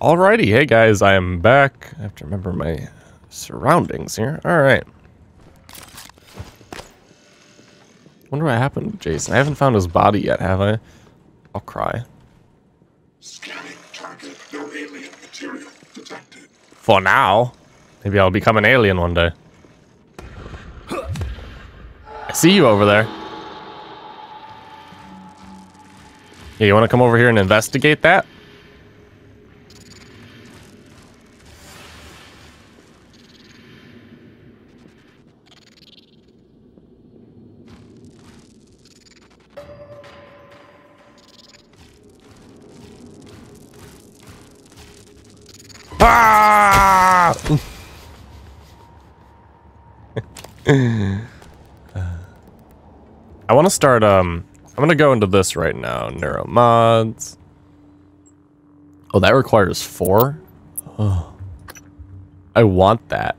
Alrighty, hey guys, I am back. I have to remember my surroundings here. Alright. Wonder what happened to Jason. I haven't found his body yet, have I? I'll cry. Scanning target. No alien material detected. For now. Maybe I'll become an alien one day. I see you over there. Yeah, you want to come over here and investigate that? Ah! I want to start, um, I'm going to go into this right now. Neuro mods. Oh, that requires four? Oh. I want that.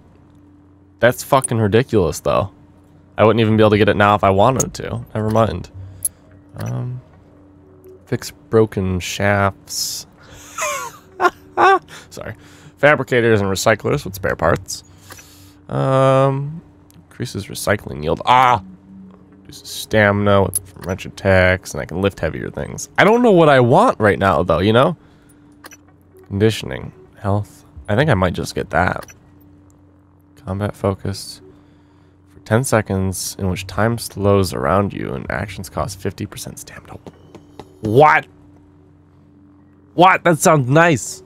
That's fucking ridiculous, though. I wouldn't even be able to get it now if I wanted to. Never mind. Um, fix broken shafts. Sorry. Fabricators and recyclers with spare parts. Um, increases recycling yield. Ah! Reduces stamina with wrench attacks, and I can lift heavier things. I don't know what I want right now, though, you know? Conditioning. Health. I think I might just get that. Combat focused. For 10 seconds, in which time slows around you and actions cost 50% stamina. What? What? That sounds nice.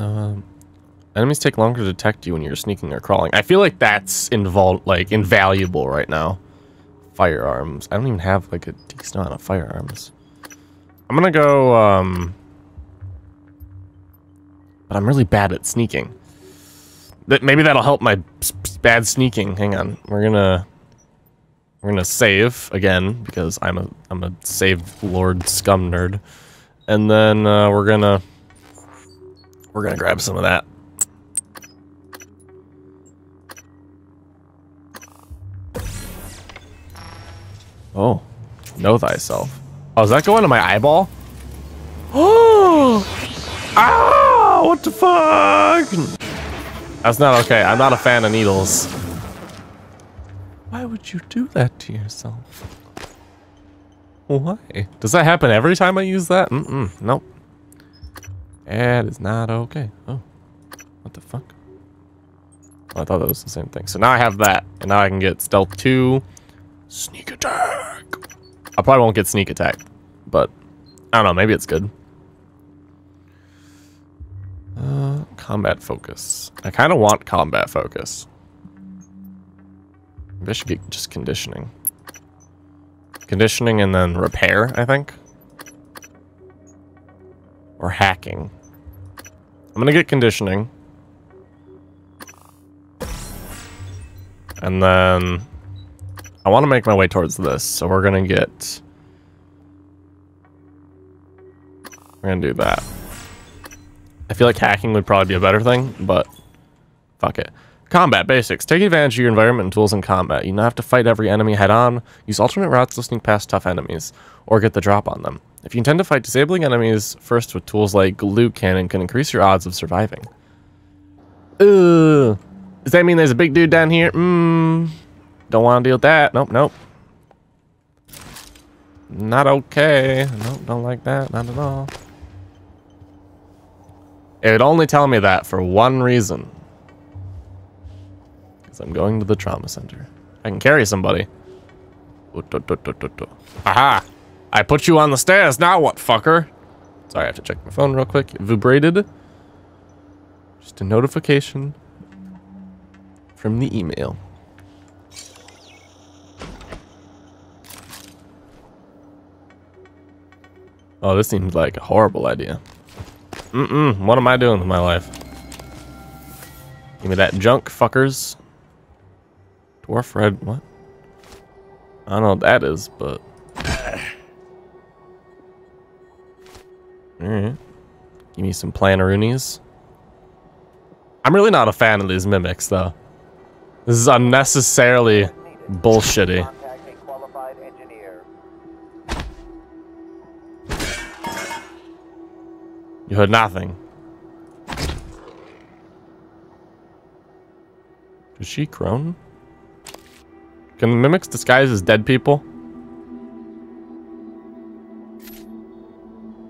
Um, enemies take longer to detect you when you're sneaking or crawling. I feel like that's invol like invaluable right now. Firearms. I don't even have like a decent amount of firearms. I'm gonna go. Um, but I'm really bad at sneaking. That maybe that'll help my bad sneaking. Hang on, we're gonna we're gonna save again because I'm a I'm a save lord scum nerd, and then uh, we're gonna we're gonna grab some of that. Oh, know thyself. Oh, is that going to my eyeball? Oh! Ah! What the fuck? That's not okay. I'm not a fan of needles. Why would you do that to yourself? Why? Does that happen every time I use that? Mm-mm. Nope. That is not okay. Oh. What the fuck? Oh, I thought that was the same thing. So now I have that. And now I can get stealth 2. Sneak attack. I probably won't get sneak attack. But, I don't know. Maybe it's good. Uh, combat focus. I kind of want combat focus. Maybe I should get just conditioning. Conditioning and then repair, I think. Or hacking. I'm gonna get conditioning. And then I want to make my way towards this, so we're gonna get we're gonna do that. I feel like hacking would probably be a better thing, but fuck it. Combat basics. Take advantage of your environment and tools in combat. You don't have to fight every enemy head on. Use alternate routes to sneak past tough enemies, or get the drop on them. If you intend to fight disabling enemies first with tools like glue cannon can increase your odds of surviving. Ugh. Does that mean there's a big dude down here? Mmm. Don't want to deal with that. Nope, nope. Not okay. Nope, don't like that. Not at all. It would only tell me that for one reason. Because I'm going to the trauma center. I can carry somebody. Aha! I put you on the stairs. Now what, fucker? Sorry, I have to check my phone real quick. Vibrated. Just a notification from the email. Oh, this seems like a horrible idea. Mm-mm. What am I doing with my life? Give me that junk, fuckers. Dwarf red, what? I don't know what that is, but... Alright. Give me some planaroonies. I'm really not a fan of these mimics, though. This is unnecessarily bullshitty. You heard nothing. Is she crone? Can the mimics disguise as dead people?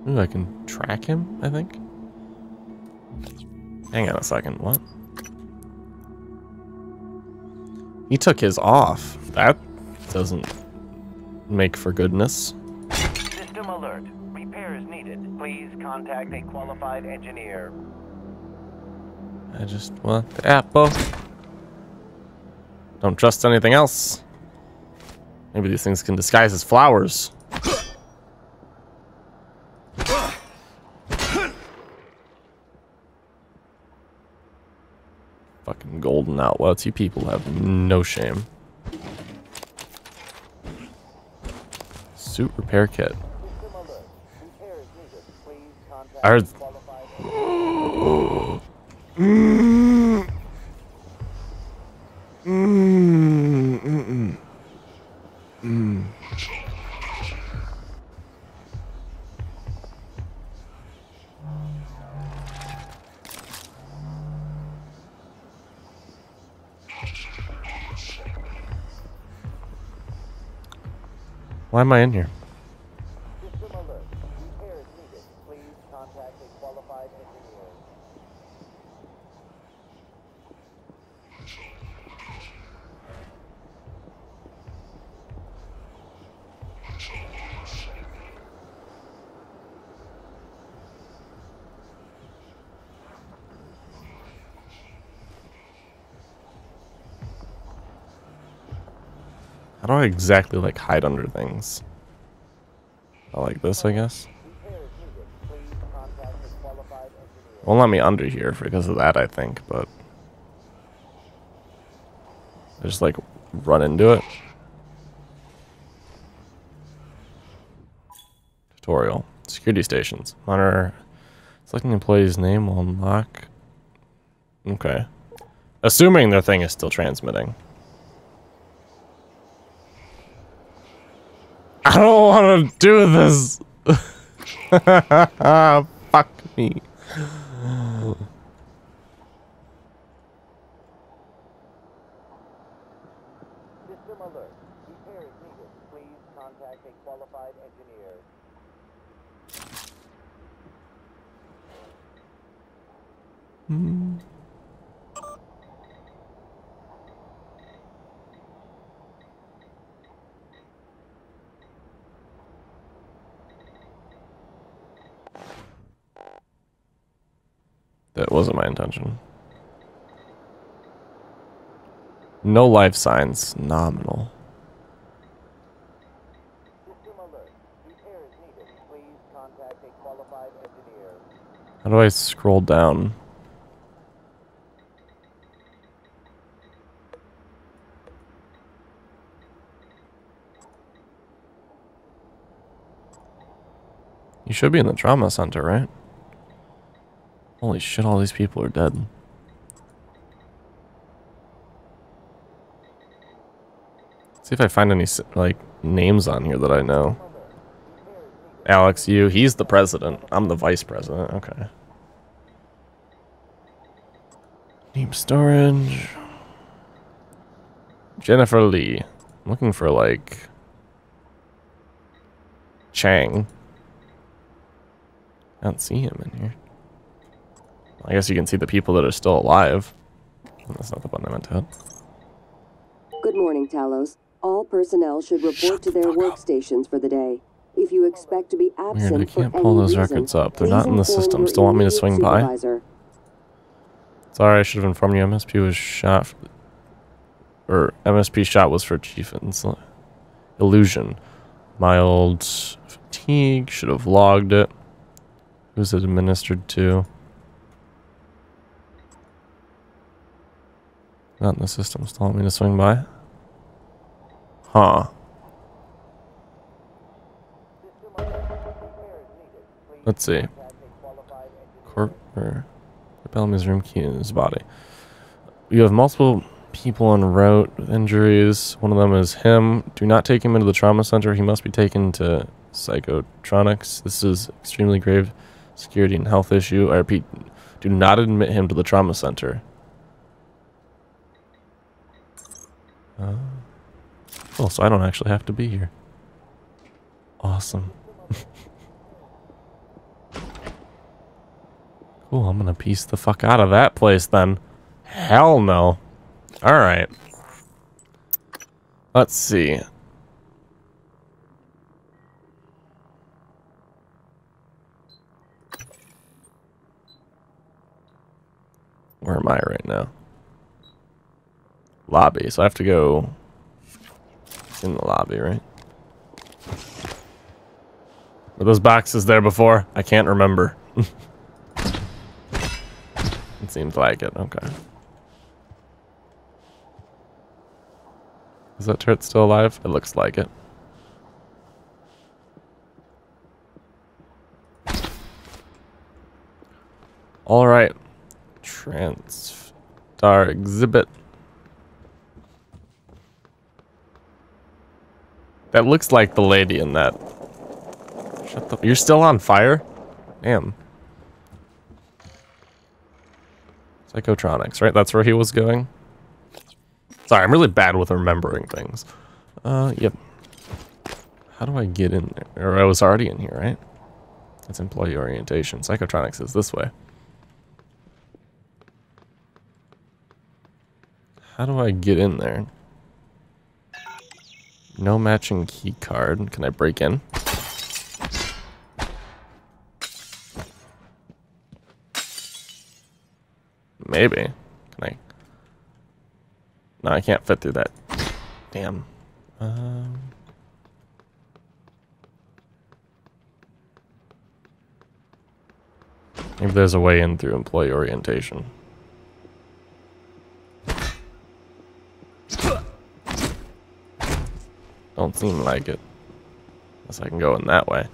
Ooh, I can track him, I think. Hang on a second, what? He took his off. That doesn't make for goodness. System alert. Repairs needed. Please contact a qualified engineer. I just want the apple. Don't trust anything else. Maybe these things can disguise as flowers. Fucking golden outlets. You people have no shame. Suit repair kit. System alert. Repairs needed. Please contact I heard- mm. Why am I in here? System alert. Repairs needed. Please contact a qualified engineer. How do I exactly like hide under things? I like this, I guess. Won't let me under here because of that, I think, but I just like run into it. Tutorial. Security stations. Monitor. Selecting employee's name will unlock. Okay. Assuming their thing is still transmitting. I don't want to do this. Fuck me. System alert. Repairs needed. Please contact a qualified engineer. That wasn't my intention. No life signs. Nominal. How do I scroll down? You should be in the trauma center, right? Holy shit, all these people are dead. See if I find any, like, names on here that I know. Alex, you, he's the president. I'm the vice president. Okay. Name storage. Jennifer Lee. I'm looking for, like, Chang. I don't see him in here. I guess you can see the people that are still alive. That's not the button I meant to hit. Good morning, Talos. All personnel should report to their workstations for the day. If you expect to be absent Weird, I can't pull those reason, records up. They're not in the system. Still want me to swing by? supervisor. Sorry, I should have informed you. MSP was shot, for, or MSP shot was for Chief Elazar. Mild fatigue. Should have logged it. Who's it administered to? Not in the system. Still want me to swing by? Huh. Let's see. Corp or Bellamy's room key in his body. You have multiple people en route with injuries. One of them is him. Do not take him into the trauma center. He must be taken to psychotronics. This is extremely grave Security and health issue. I repeat, do not admit him to the trauma center. Oh, so I don't actually have to be here. Awesome. cool, I'm gonna piece the fuck out of that place then. Hell no. Alright. Let's see. Where am I right now? Lobby. So I have to go in the lobby, right? Were those boxes there before? I can't remember. it seems like it. Okay. Is that turret still alive? It looks like it. All right. TranStar exhibit. That looks like the lady in that. Shut the. You're still on fire? Damn. Psychotronics, right? That's where he was going? Sorry, I'm really bad with remembering things. Uh, yep. How do I get in there? Or I was already in here, right? That's employee orientation. Psychotronics is this way. How do I get in there? No matching key card. Can I break in? Maybe. Can I? No, I can't fit through that. Damn. Um... Maybe there's a way in through employee orientation. Don't seem like it. Guess I can go in that way.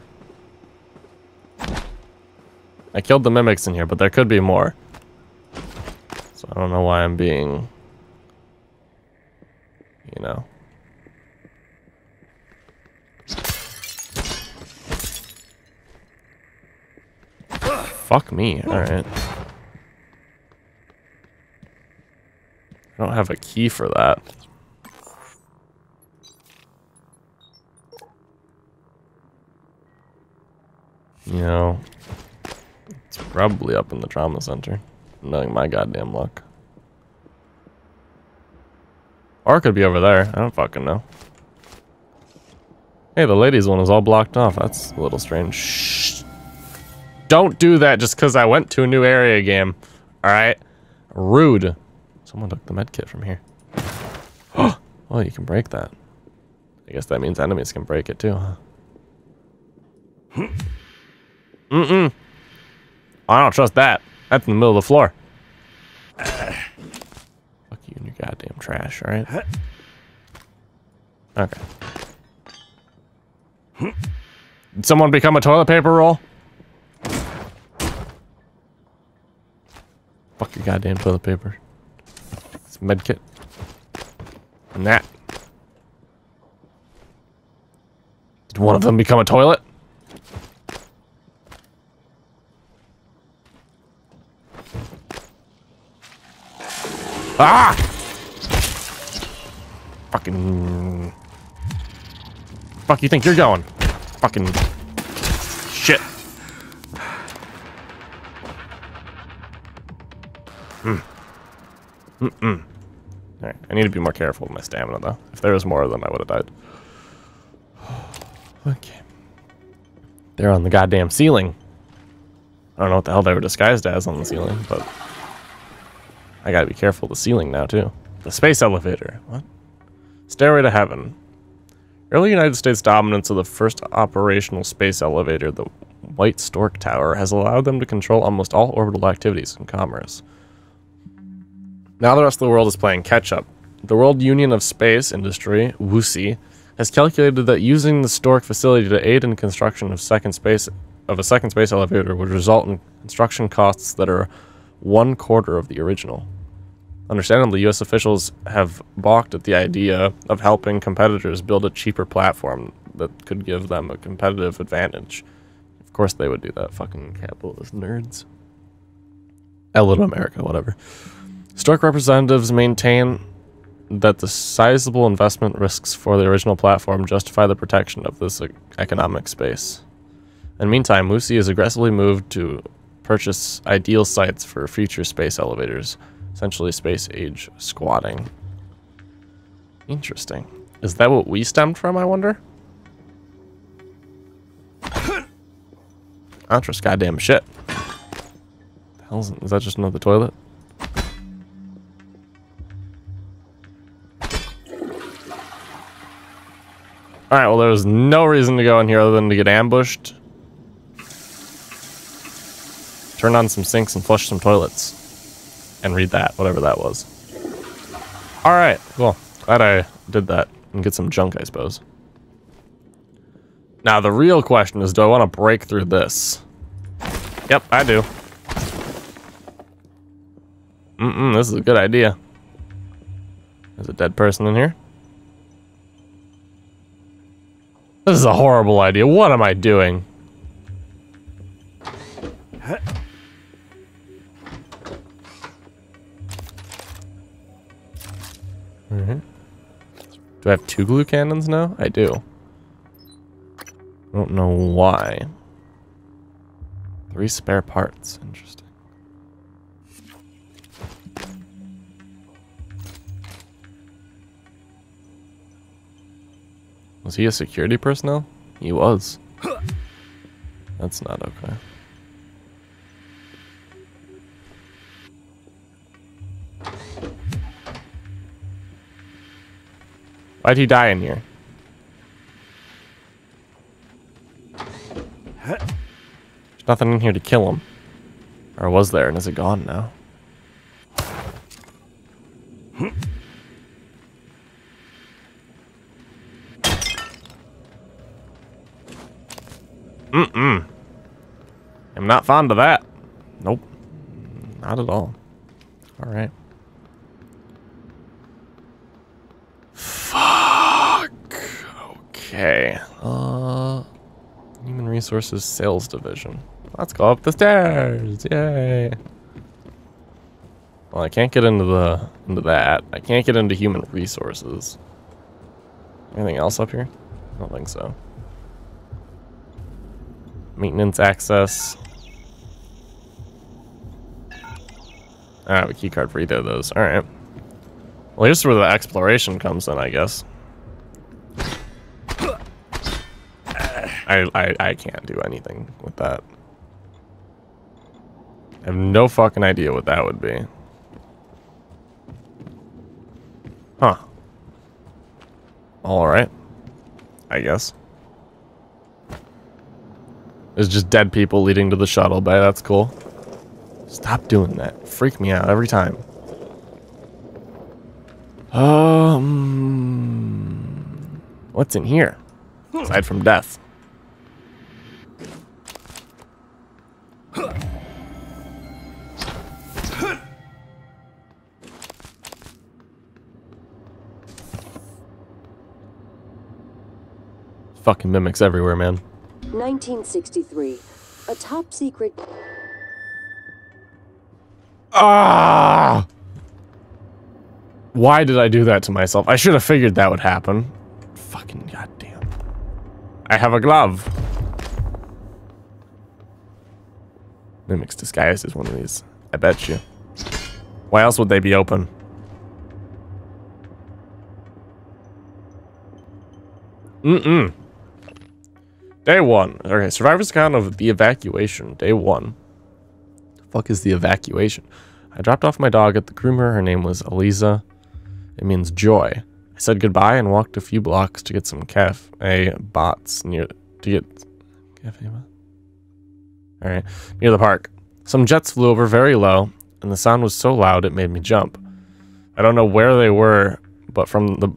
I killed the mimics in here, but there could be more. So I don't know why I'm being... You know. Fuck me, alright. I don't have a key for that. You know, it's probably up in the trauma center, knowing my goddamn luck. Or could be over there. I don't fucking know. Hey, the ladies one is all blocked off. That's a little strange. Shh. Don't do that just because I went to a new area game. Alright? Rude. Someone took the med kit from here. oh, you can break that. I guess that means enemies can break it too, huh? Mm-mm. I don't trust that. That's in the middle of the floor. Fuck you and your goddamn trash, alright? Okay. Did someone become a toilet paper roll? Fuck your goddamn toilet paper. It's medkit. And that. Did one of them become a toilet? Ah! Fucking... Fuck you think you're going? Fucking... Shit. Hmm. Mm-mm. Alright, I need to be more careful with my stamina, though. If there was more of them, I would have died. okay. They're on the goddamn ceiling. I don't know what the hell they were disguised as on the ceiling, but... I gotta be careful the ceiling now, too. The space elevator. What? Stairway to Heaven. Early United States dominance of the first operational space elevator, the White Stork Tower, has allowed them to control almost all orbital activities and commerce. Now the rest of the world is playing catch-up. The World Union of Space Industry, WUSI, has calculated that using the Stork facility to aid in construction of second space of a second space elevator would result in construction costs that are one quarter of the original. Understandably, US officials have balked at the idea of helping competitors build a cheaper platform that could give them a competitive advantage. Of course they would do that. Fucking capitalist nerds. Hello to America, whatever. Stork representatives maintain that the sizable investment risks for the original platform justify the protection of this economic space. In the meantime, Lucy has aggressively moved to purchase ideal sites for future space elevators, essentially space age squatting. Interesting. Is that what we stemmed from, I wonder? Trust goddamn shit. The hell's is that just another toilet? Alright, well there was no reason to go in here other than to get ambushed. Turn on some sinks and flush some toilets. And read that, whatever that was. Alright, cool. Glad I did that and get some junk, I suppose. Now, the real question is, do I want to break through this? Yep, I do. Mm-mm, this is a good idea. There's a dead person in here. This is a horrible idea. What am I doing? Alright. Do I have two glue cannons now? I do. I don't know why. Three spare parts. Interesting. Was he a security personnel? He was. That's not okay. Why'd he die in here? There's nothing in here to kill him. Or was there, and is it gone now? Mm-mm. I'm not fond of that. Nope. Not at all. Alright. Fuck. Okay. Uh Human Resources Sales Division. Let's go up the stairs. Yay. Well, I can't get into the into that. I can't get into human resources. Anything else up here? I don't think so. Maintenance access. I have a key card for either of those. Alright. Well, here's where the exploration comes in, I guess. I, I, I can't do anything with that. I have no fucking idea what that would be. Huh. Alright. I guess. There's just dead people leading to the shuttle bay. That's cool. Stop doing that. Freak me out every time. Um, what's in here? Aside from death. Fucking mimics everywhere, man. 1963. A top secret. Ah! Why did I do that to myself? I should have figured that would happen. Fucking goddamn. I have a glove. Mimics disguised as one of these. I bet you. Why else would they be open? Mm-mm. Day one. Okay, survivor's account of the evacuation. Day one. The fuck is the evacuation? I dropped off my dog at the groomer. Her name was Eliza. It means joy. I said goodbye and walked a few blocks to get some cafe bots near to get cafe? All right, near the park. Some jets flew over very low, and the sound was so loud it made me jump. I don't know where they were, but from the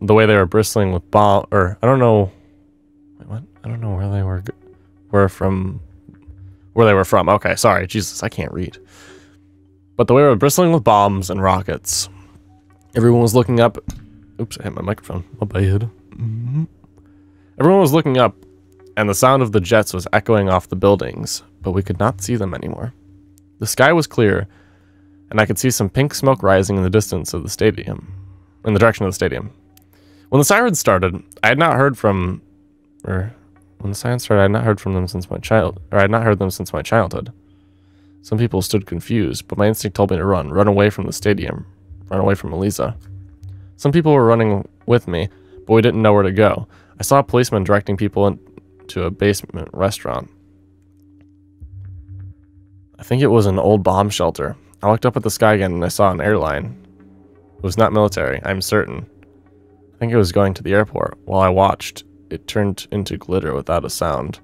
the way they were bristling with bomb, or I don't know. I don't know where they were. Were from. Where they were from. Okay, sorry, Jesus, I can't read. But the way we were bristling with bombs and rockets. Everyone was looking up. Oops, I hit my microphone. My bad. Mhm. Everyone was looking up and the sound of the jets was echoing off the buildings, but we could not see them anymore. The sky was clear, and I could see some pink smoke rising in the distance of the stadium, in the direction of the stadium. When the sirens started, I had not heard from, or when the sirens started, I had not heard from them since my child, or I had not heard them since my childhood. Some people stood confused, but my instinct told me to run, run away from the stadium, run away from Elisa. Some people were running with me, but we didn't know where to go. I saw a policeman directing people into a basement restaurant. I think it was an old bomb shelter. I looked up at the sky again and I saw an airline. It was not military, I'm certain. I think it was going to the airport. While I watched, it turned into glitter without a sound.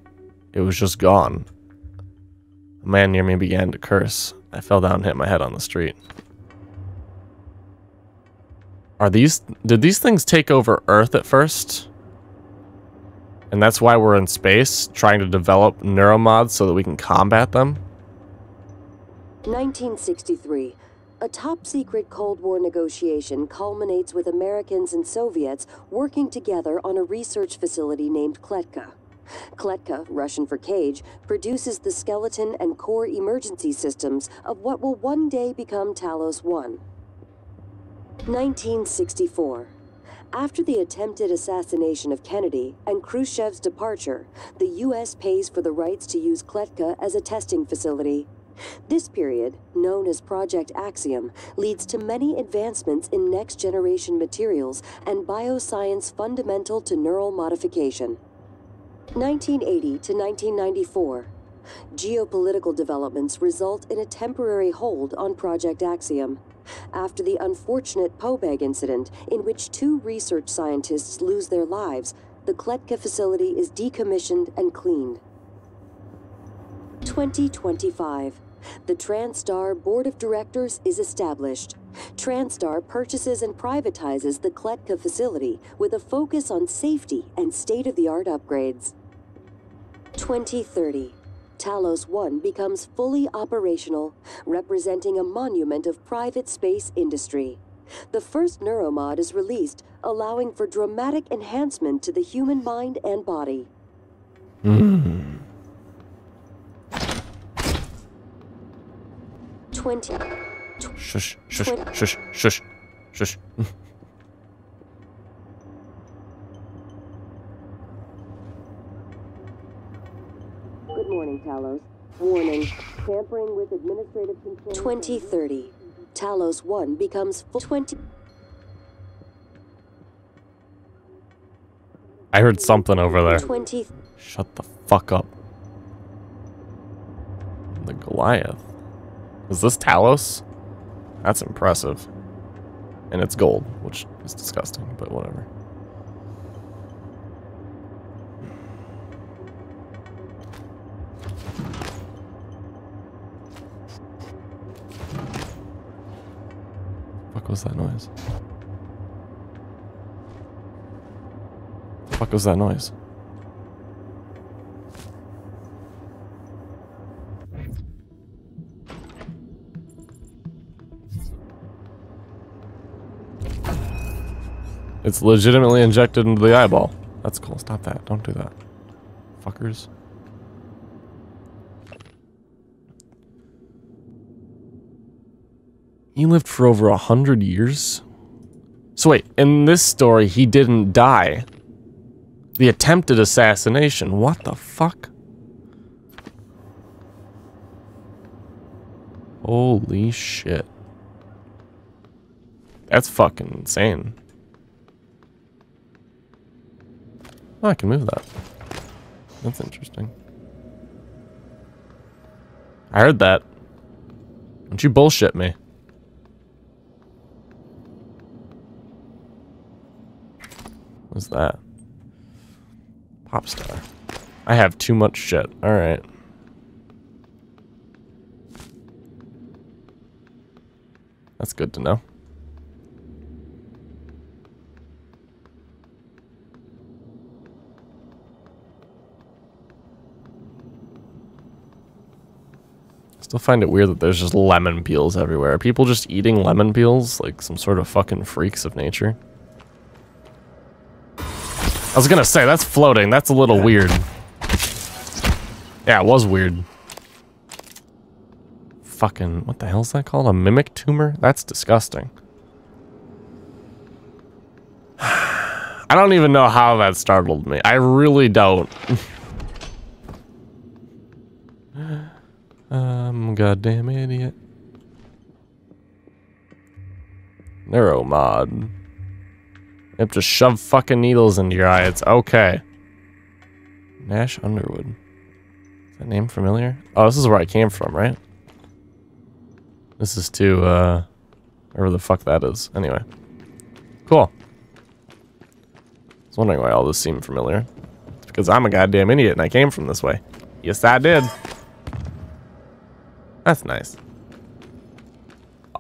It was just gone. A man near me began to curse. I fell down and hit my head on the street. Are these... Did these things take over Earth at first? And that's why we're in space, trying to develop neuromods so that we can combat them? 1963. A top secret Cold War negotiation culminates with Americans and Soviets working together on a research facility named Kletka. Kletka, Russian for cage, produces the skeleton and core emergency systems of what will one day become Talos 1. 1964. After the attempted assassination of Kennedy and Khrushchev's departure, the U.S. pays for the rights to use Kletka as a testing facility. This period, known as Project Axiom, leads to many advancements in next generation materials and bioscience fundamental to neural modification. 1980 to 1994. Geopolitical developments result in a temporary hold on Project Axiom. After the unfortunate Pobeg incident, in which two research scientists lose their lives, the Kletka facility is decommissioned and cleaned. 2025. The TranStar Board of Directors is established. TranStar purchases and privatizes the Kletka facility with a focus on safety and state-of-the-art upgrades. 2030. Talos 1 becomes fully operational, representing a monument of private space industry. The first neuromod is released, allowing for dramatic enhancement to the human mind and body. Hmm. Twenty. Shush, shush, shush, shush, shush. Good morning, Talos. Warning. Tampering with administrative control. 2030. Talos 1 becomes full. 20. I heard something over there. 20. Shut the fuck up. The Goliath. Is this Talos? That's impressive. And it's gold, which is disgusting, but whatever. Fuck was that noise? Fuck was that noise? It's legitimately injected into the eyeball. That's cool. Stop that. Don't do that. Fuckers. He lived for over a hundred years? So wait, in this story, he didn't die. The attempted assassination. What the fuck? Holy shit. That's fucking insane. Oh, I can move that. That's interesting. I heard that. Don't you bullshit me. What's that? Pop star. I have too much shit. Alright. That's good to know. Still find it weird that there's just lemon peels everywhere. Are people just eating lemon peels like some sort of fucking freaks of nature? I was gonna say, that's floating. That's a little weird. Yeah, it was weird. Fucking, what the hell is that called? A mimic tumor? That's disgusting. I don't even know how that startled me. I really don't. I'm goddamn idiot. Neuromod. You have to shove fucking needles into your eye. It's okay. Nash Underwood. Is that name familiar? Oh, this is where I came from, right? This is to, uh, wherever the fuck that is. Anyway. Cool. I was wondering why all this seemed familiar. It's because I'm a goddamn idiot and I came from this way. Yes, I did. That's nice.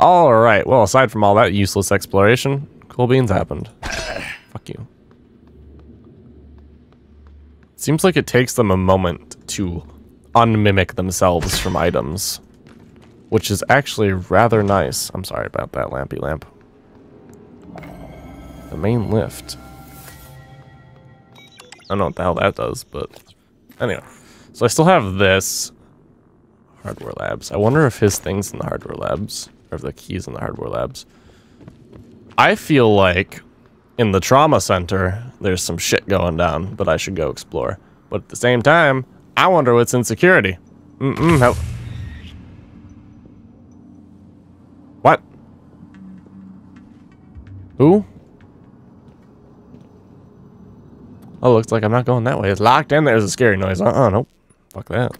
Alright, well, aside from all that useless exploration, cool beans happened. Fuck you. Seems like it takes them a moment to unmimic themselves from items. Which is actually rather nice. I'm sorry about that lampy lamp. The main lift. I don't know what the hell that does, but anyway. So I still have this hardware labs. I wonder if his thing's in the hardware labs, or if the key's in the hardware labs. I feel like in the trauma center, there's some shit going down that I should go explore. But at the same time, I wonder what's in security. Mm-mm, how- What? Who? Oh, looks like I'm not going that way. It's locked in. There's a scary noise. Uh-uh, nope. Fuck that.